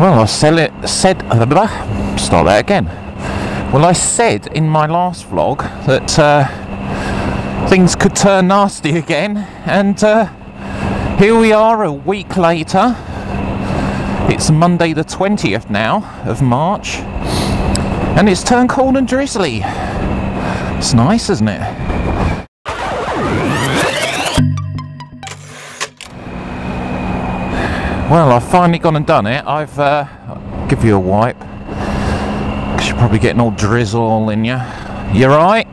Well, I sell it, said, start that again. Well, I said in my last vlog that uh, things could turn nasty again, and uh, here we are a week later. It's Monday the 20th now of March, and it's turned cold and drizzly. It's nice, isn't it? Well, I've finally gone and done it. I've uh, give you a wipe. Cause you're probably getting all drizzle all in you. You're right.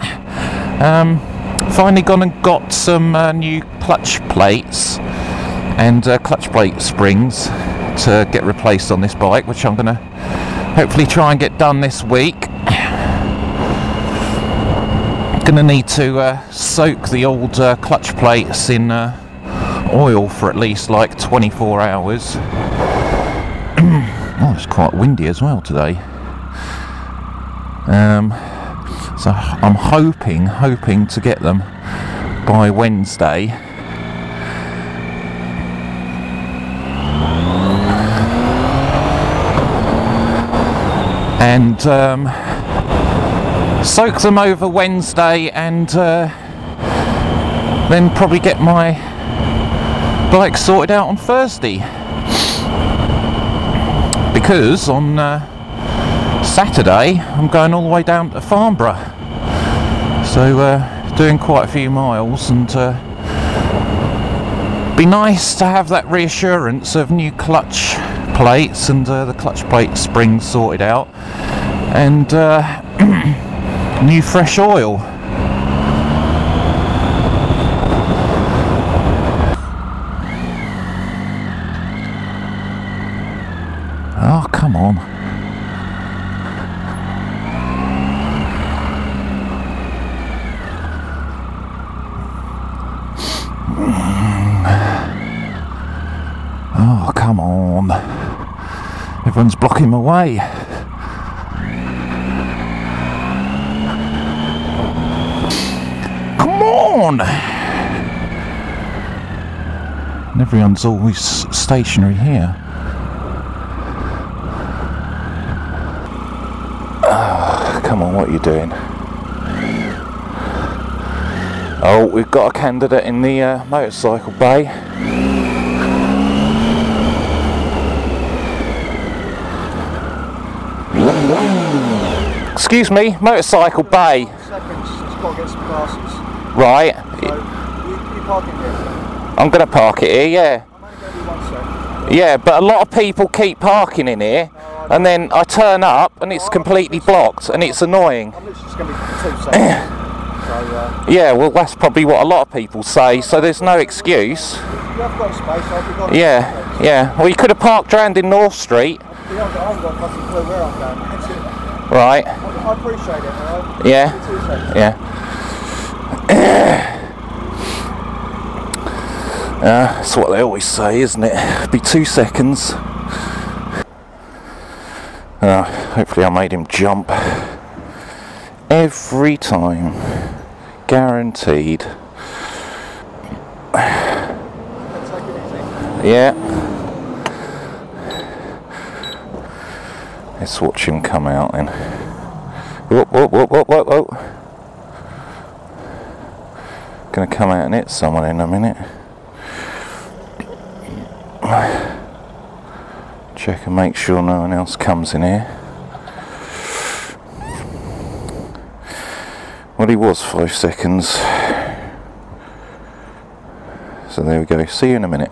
Um, finally gone and got some uh, new clutch plates and uh, clutch plate springs to get replaced on this bike, which I'm going to hopefully try and get done this week. Going to need to uh, soak the old uh, clutch plates in uh, oil for at least like 24 hours. oh, it's quite windy as well today. Um, so I'm hoping, hoping to get them by Wednesday. And um, soak them over Wednesday and uh, then probably get my bike sorted out on Thursday. Because on uh, Saturday I'm going all the way down to Farnborough. So uh, doing quite a few miles and uh, be nice to have that reassurance of new clutch plates and uh, the clutch plate springs sorted out. And uh, new fresh oil Oh, come on. Oh, come on. Everyone's blocking my way. Come on! And everyone's always stationary here. Come on, what are you doing? Oh, we've got a candidate in the uh, motorcycle bay. Excuse me, motorcycle bay. seconds, it's got to get some glasses. Right, So, you, you parking here. I'm going to park it here, yeah. I'm only going to be one second. Yeah, but a lot of people keep parking in here, and then I turn up and it's completely blocked, and it's annoying. I'm literally just going to be two seconds. so, uh, Yeah, well, that's probably what a lot of people say, so there's no excuse. you have got space, I'll be gone. Yeah, yeah. Well, you could have parked round in North Street, I haven't got, I haven't got a fucking clue where I'm going. That's it. right? I, appreciate it? Yeah. Yeah. Uh, that's what they always say, isn't it? Be two seconds. Hopefully, I made him jump every time. Guaranteed. Yeah. Let's watch him come out then. Whoop, whoop, whoop, whoop, whoop, whoop. Gonna come out and hit someone in a minute. Check and make sure no one else comes in here. He was five seconds. So there we go. See you in a minute.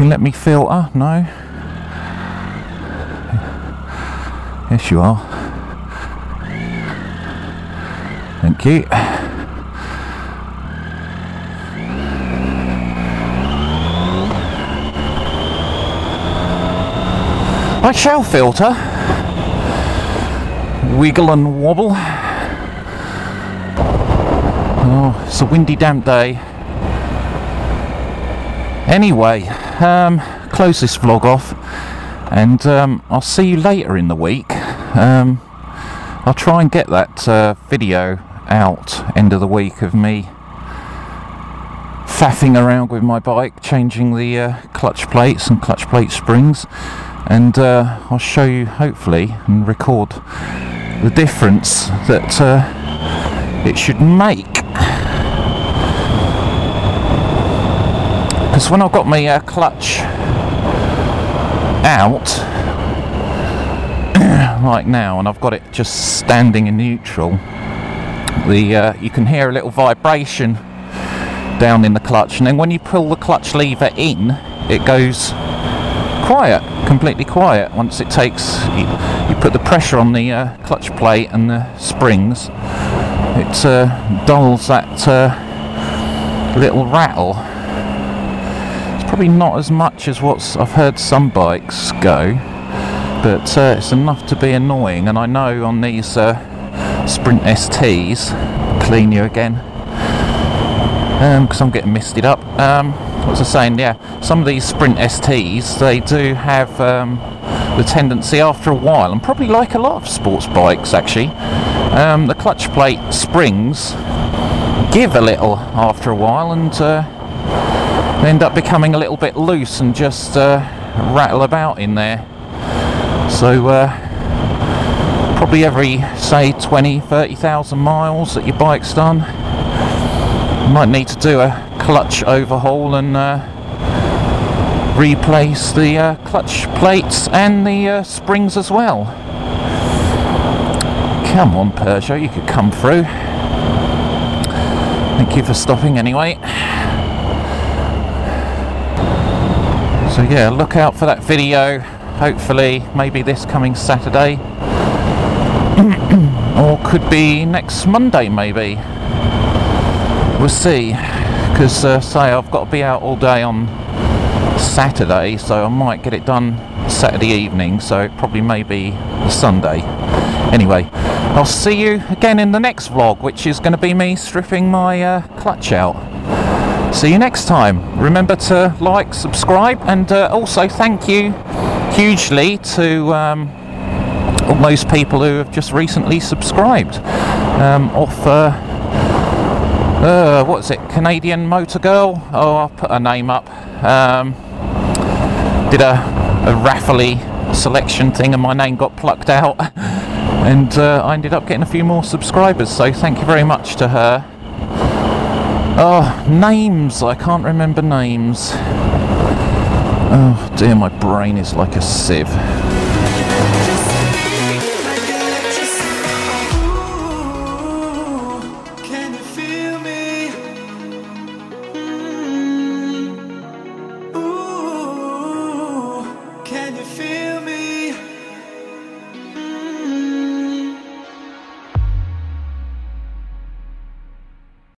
You let me filter? No? Yes, you are. Thank you. I shall filter. Wiggle and wobble. Oh, it's a windy, damp day. Anyway, um, close this vlog off, and um, I'll see you later in the week. Um, I'll try and get that uh, video out end of the week of me faffing around with my bike, changing the uh, clutch plates and clutch plate springs, and uh, I'll show you hopefully and record the difference that uh, it should make. Because when I've got my uh, clutch out, like now, and I've got it just standing in neutral, the uh, you can hear a little vibration down in the clutch, and then when you pull the clutch lever in, it goes quiet, completely quiet. Once it takes, you, you put the pressure on the uh, clutch plate and the springs, it uh, dulls that uh, little rattle. It's probably not as much as what I've heard some bikes go, but uh, it's enough to be annoying. And I know on these uh, Sprint STs, clean you again, because um, I'm getting misted up. Um, what was I saying? Yeah, some of these Sprint STs they do have um, the tendency after a while, and probably like a lot of sports bikes actually, um, the clutch plate springs give a little after a while and. Uh, end up becoming a little bit loose and just uh, rattle about in there. So uh, probably every say 20, 30,000 miles that your bike's done, you might need to do a clutch overhaul and uh, replace the uh, clutch plates and the uh, springs as well. Come on Peugeot, you could come through. Thank you for stopping anyway. So yeah, look out for that video. Hopefully, maybe this coming Saturday, or could be next Monday, maybe. We'll see. Because uh, say I've got to be out all day on Saturday, so I might get it done Saturday evening. So it probably may be Sunday. Anyway, I'll see you again in the next vlog, which is going to be me stripping my uh, clutch out. See you next time. Remember to like, subscribe, and uh, also thank you hugely to um, those people who have just recently subscribed. Um, off, uh, uh, what's it, Canadian Motor Girl? Oh, I'll put her name up. Um, did a, a raffly selection thing and my name got plucked out. and uh, I ended up getting a few more subscribers, so thank you very much to her. Oh, names! I can't remember names. Oh dear, my brain is like a sieve.